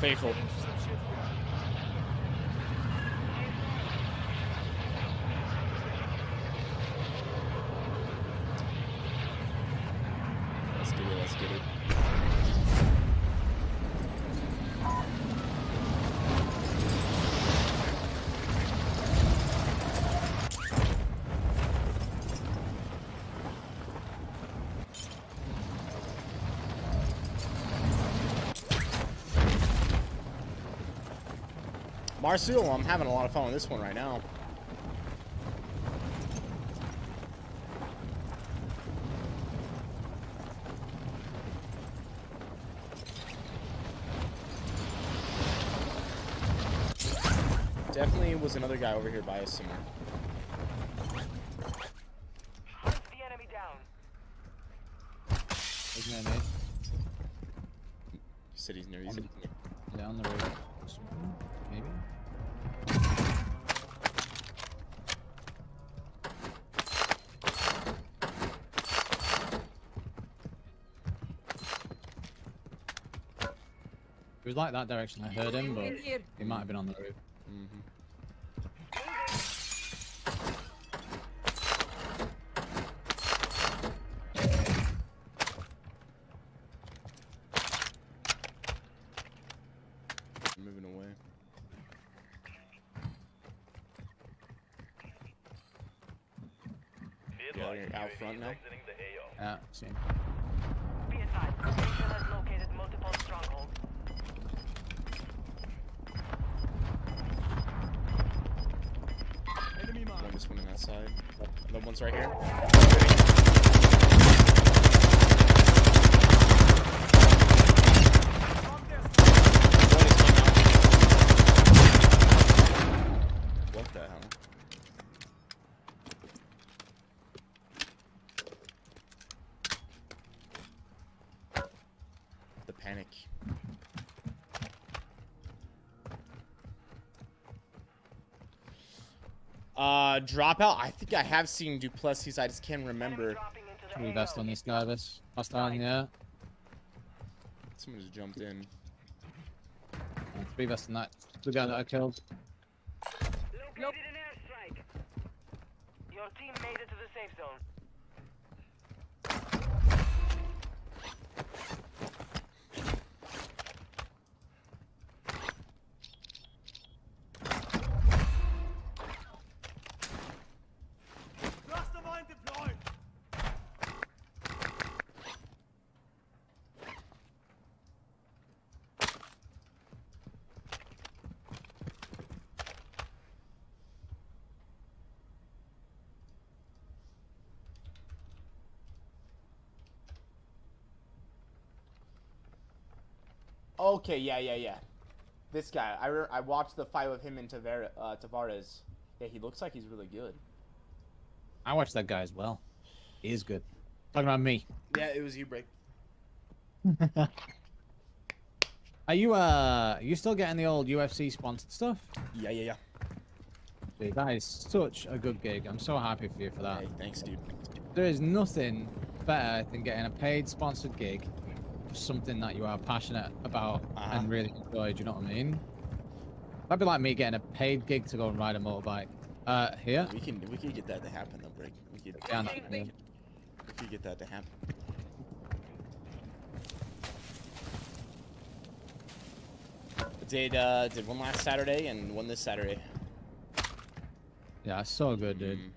Faithful. Marcel, I'm having a lot of fun with this one right now. Definitely was another guy over here by us somewhere. The enemy down. Isn't it me? City's near you. On- Yeah, on the road. Maybe. Was like that direction. I heard him, but he might have been on the roof. Mhm. Moving away. Yeah, you're out front now. Yeah, seen. Be advised, has located multiple strongholds. One just went in that side. Another one's right here. One. What the hell? The panic. Uh, dropout. I think I have seen Duplessis. I just can't remember. Dropping into We AO. best on this guy this last time, yeah. Someone just jumped in. And Three best on that. The guy that I killed. Located an airstrike. Your team made it to the safe zone. Okay, yeah, yeah, yeah. This guy. I, re- I watched the fight with him and Tavera- uh, Tavares. Yeah, he looks like he's really good. I watched that guy as well. He is good. Talking about me. Yeah, it was you, break. Are you uh are you still getting the old UFC sponsored stuff? Yeah, yeah, yeah. Dude, that is such a good gig. I'm so happy for you for that. Hey, thanks, dude. There is nothing better than getting a paid sponsored gig for something that you are passionate about Uh-huh. and really enjoy. Do you know what I mean? That'd be like me getting a paid gig to go and ride a motorbike. Uh, here. We can we can get that to happen though, break. We could, Yeah, no, we yeah. could- we could get that to happen. Did uh did one last Saturday and one this Saturday. Yeah, it's so good, dude. Mm.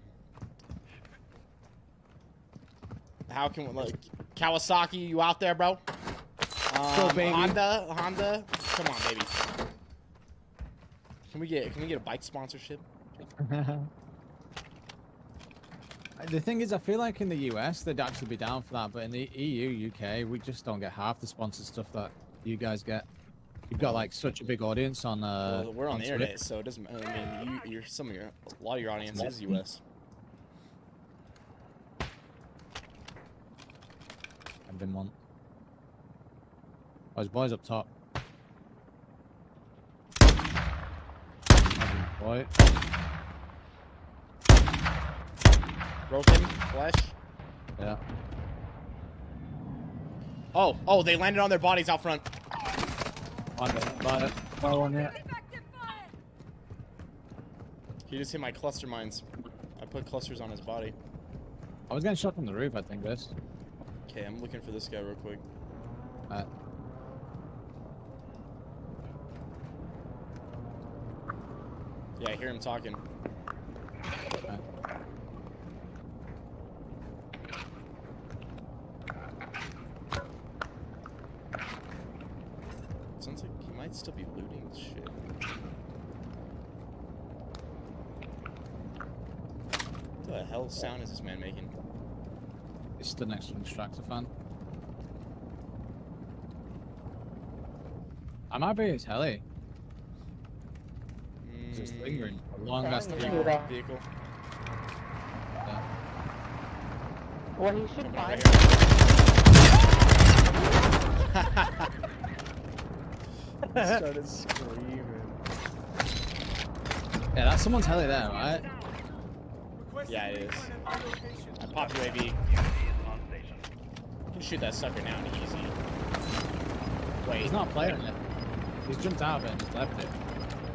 How can we like Kawasaki? You out there, bro? Go, Um, baby. Honda, Honda, come on, baby. Can we get can we get a bike sponsorship? the thing is, I feel like in the US they'd actually be down for that, but in the EU, UK, we just don't get half the sponsored stuff that you guys get. You've got like such a big audience on. Uh, well, we're on, the Twitter. internet, so it doesn't. I mean, you, you're some of your a lot of your audience is US. I've been one. Oh, his boys up top. Boy. Broken flesh. Yeah. Oh, oh, they landed on their bodies out front. Find it. Find it. Fire one yet. He just hit my cluster mines. I put clusters on his body. I was getting shot from the roof, I think, this. Okay, I'm looking for this guy real quick. Uh, Yeah, I hear him talking. Sounds like he might still be looting shit. What the hell sound is this man making? It's the next extractor fan. I might be his heli. Eh? It's just Mm, lingering. A long ass Yeah, thing. do that. Vehicle. Yeah. Well, he should Right find. started screaming. Yeah, that's someone's heli there, right? Yeah, it is. I popped UAV. You can shoot that sucker now, easy. Wait. He's not playing it. He's jumped out of it and just left it.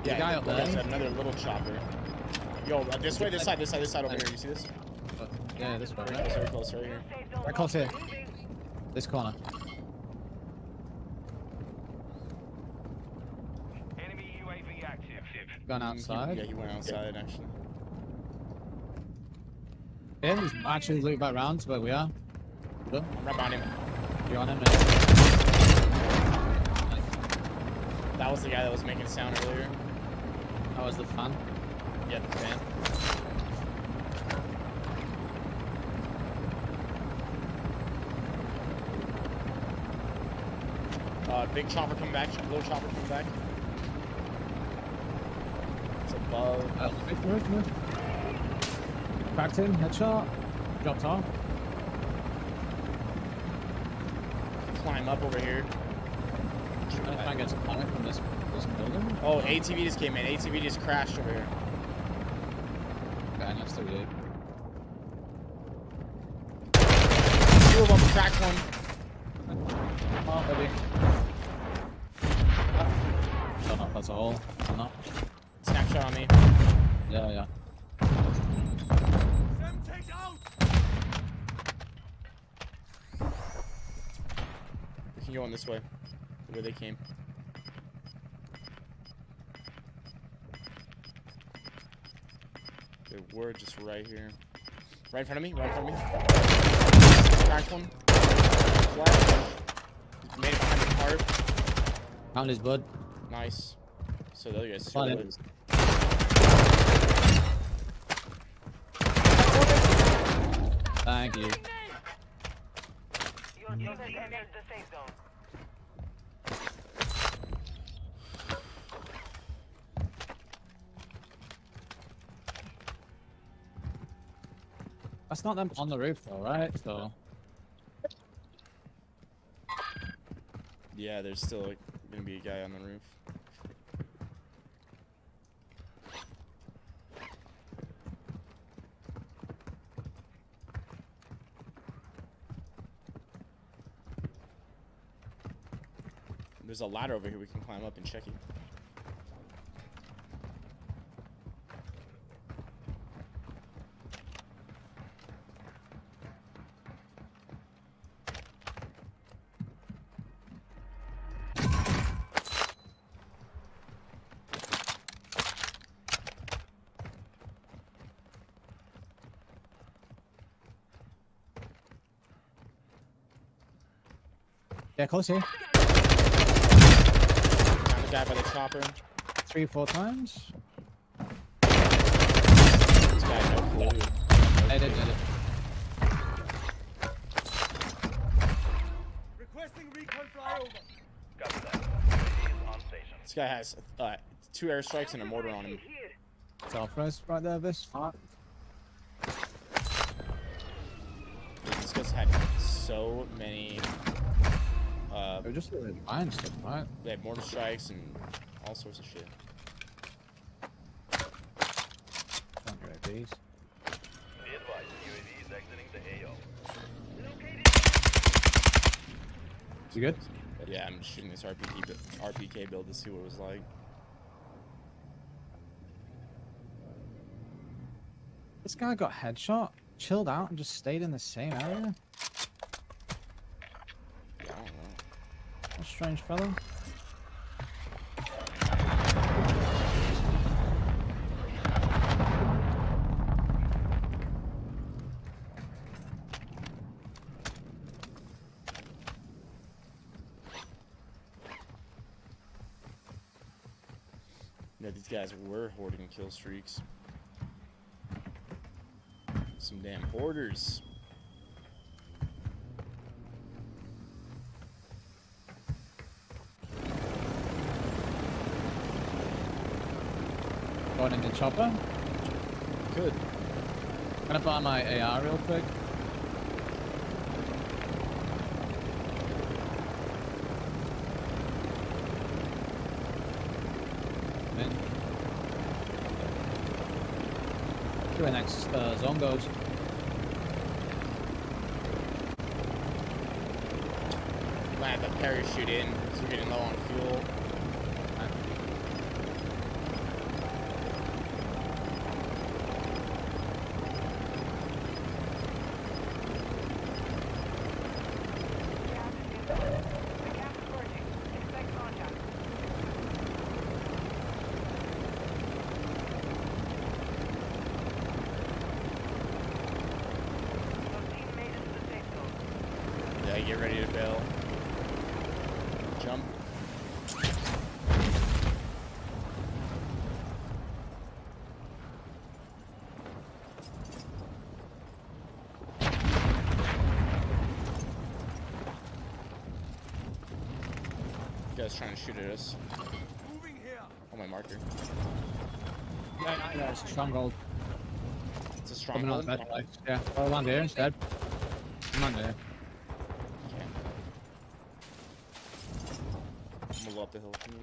The Yeah, guy up there. another little chopper. Yo, uh, this way, this side, this side, this side over here. You see this? But, yeah, this way, Very right? close, very close, right here. Right close here. This corner. Enemy UAV active. Gone Mm, outside. Yeah, he went outside actually. Yeah, he's actually looped back round to where we are. Good. I'm right behind him. You're on him. That was the guy that was making sound earlier. That was the fun. Yeah, the fan. Uh, big chopper coming back. Little chopper coming back. It's above. Uh, move, move, move. Backed in, headshot. Dropped off. Climb up over here. I'm gonna try and get some panic from this, this building. Oh, ATV just came in. ATV just crashed over here. Okay, next to you. Two of them cracked one. Oh, maybe. Don't that's a hole or. Snapshot on me. Yeah, yeah. We can go on this way. the way they came. They were just right here. Right in front of me, right in front of me. Cracked one. Flash. Made it behind the cart. Found his bud. Nice. So the other guy's Fine. still Thank you. Your team has entered the safe zone. That's not them on the roof though, right? So Yeah, there's still like, gonna be a guy on the roof. There's a ladder over here we can climb up and check it. Yeah, close here. Found the guy by the chopper. Three, four times. This guy no clue. They did, did. Requesting recon flyover. Copy that. Is on station. This guy has uh, two airstrikes and a mortar on him. Here. South res right there, this. This guy's had so many. Uh, They were just really buying stuff, right? they have mortar strikes and all sorts of shit. Don't get these. Be advised, UAV is exiting the AO. Is he good? Yeah, I'm just shooting this RPK, RPK build to see what it was like. This guy got headshot, chilled out, and just stayed in the same area. Yeah, I don't know. A strange fellow. Yeah, these guys were hoarding kill streaks. Some damn hoarders. In the chopper. Good. Gonna buy my AR real quick. Then. See where next uh, zone goes. Might have to parachute in because we're getting low on fuel. Gas is inbound. The gas is merging. Expect contact. Your team made it to the safe zone. Yeah, get ready to bail. Jump. Guys trying to shoot at us. Oh my marker. Yeah, yeah, it's a stronghold. It's a Coming on stronghold. place. Yeah, well, land here instead. Come on there. Okay. I'm gonna go up the hill from here.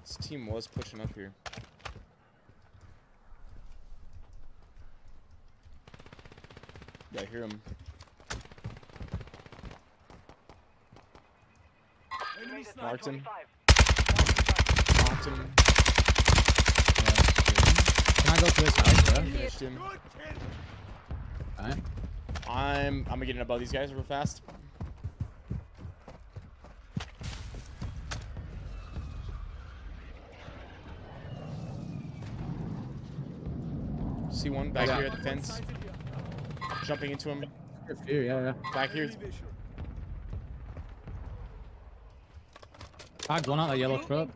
This team was pushing up here. Yeah, I hear him. You made it to Marked him. 25. Knocked him. Yeah, Can I go to his house, sir? Finished him. Alright. I'm I'm gonna get in above these guys real fast. See one back Yeah. here at the fence. Jumping into him. Good yeah, yeah. Back here. Tagged one out that yellow truck.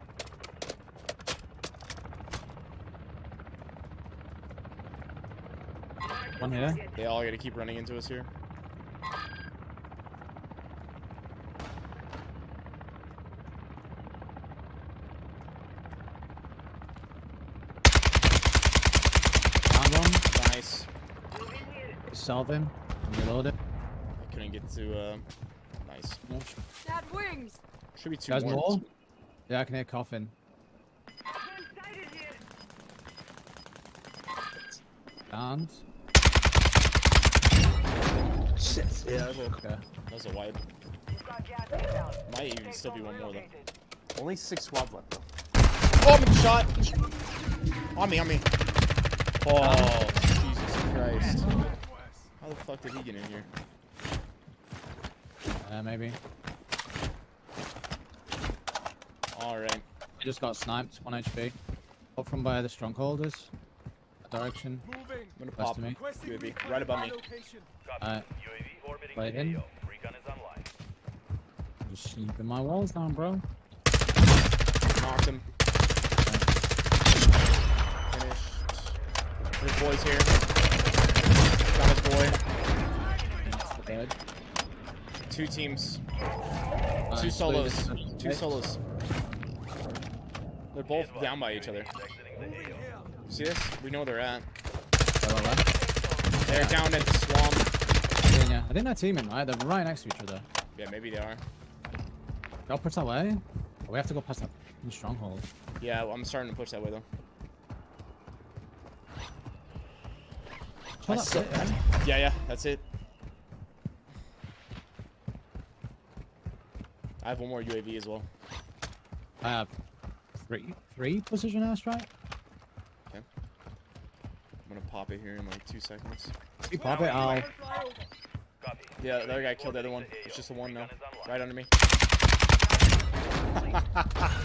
One here. They all gotta keep running into us here. Found one. Nice. Solve him. Reload it. I couldn't get to uh nice. No. Dad wings. Should be two Guys, more. more? Yeah, I can hear coughing. One-sided here. And. Yeah, that was a, Okay. that was a wipe. You've got gas inbound. Might even still be one more though. Only six squads left though. Oh, I'm shot! On me, on me. Oh, Jesus Christ. How the fuck did he get in here? Uh, maybe. Alright. He just got sniped. 1 HP. Up from by the strongholders. That direction. I'm gonna pop to me. UAV right above me. Copy. Alright. UAV Right in. AO. Recon. Just sleeping my walls down, bro. Knocked him. Finished. There's boys here. Got his boy. That's dead. Two teams. Nice. Two solos. Two solos. They're both down by each other. Exiting the AO. See this? We know where they're at. They're all left. They're down at the swamp. Yeah. I think they're teaming, right? They're right next to each other. Yeah, maybe they are. Go push that way. We have to go past that stronghold. Yeah, well, I'm starting to push that way though. That's it? Yeah, yeah. That's it. I have one more UAV as well. I have three, three precision airstrike. I'm gonna pop it here in like two seconds. You pop it, I'll. Yeah, the other guy killed the other one. It's just the one now. Right under me.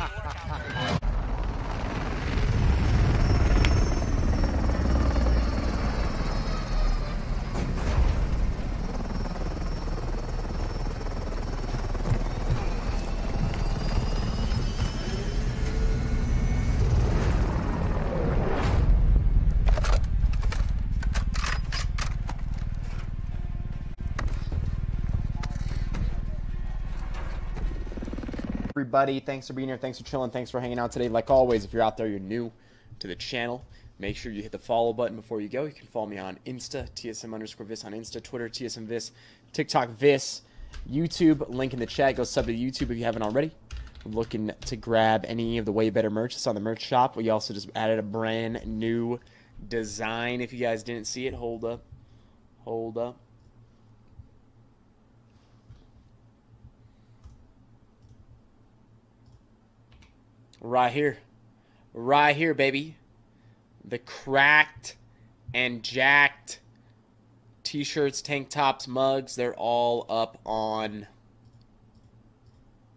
everybody. Thanks for being here. Thanks for chilling. Thanks for hanging out today. Like always, if you're out there, you're new to the channel, make sure you hit the follow button before you go. You can follow me on Insta, TSM underscore Viss on Insta, Twitter, TSM Viss, TikTok Viss, YouTube, link in the chat. Go sub to YouTube if you haven't already. Looking to grab any of the way better merch that's on the merch shop. We also just added a brand new design. If you guys didn't see it, hold up. Hold up. Right here. Right here, baby. The cracked and jacked t shirts, tank tops, mugs, they're all up on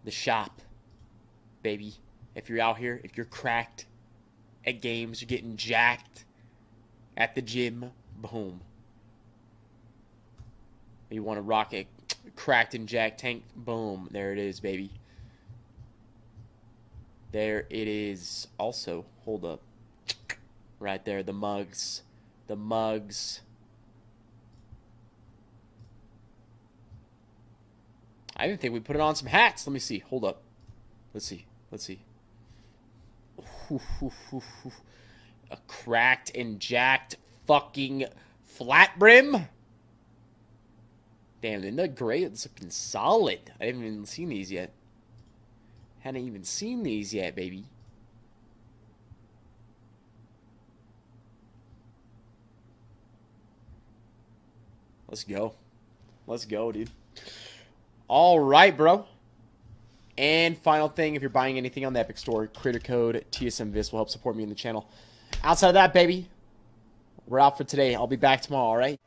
the shop, baby. If you're out here, if you're cracked at games, you're getting jacked at the gym, boom. You want to rock a cracked and jacked tank, boom. There it is, baby. There it is also. Hold up. Right there, the mugs. The mugs. I even think we put it on some hats. Let me see. Hold up. Let's see. Let's see. A cracked and jacked fucking flat brim. Damn, isn't that great? It's looking solid. I haven't even seen these yet. Hadn't even seen these yet, baby. Let's go. Let's go, dude. All right, bro. And final thing, if you're buying anything on the Epic Store, creator code TSMViss will help support me in the channel. Outside of that, baby, we're out for today. I'll be back tomorrow, all right?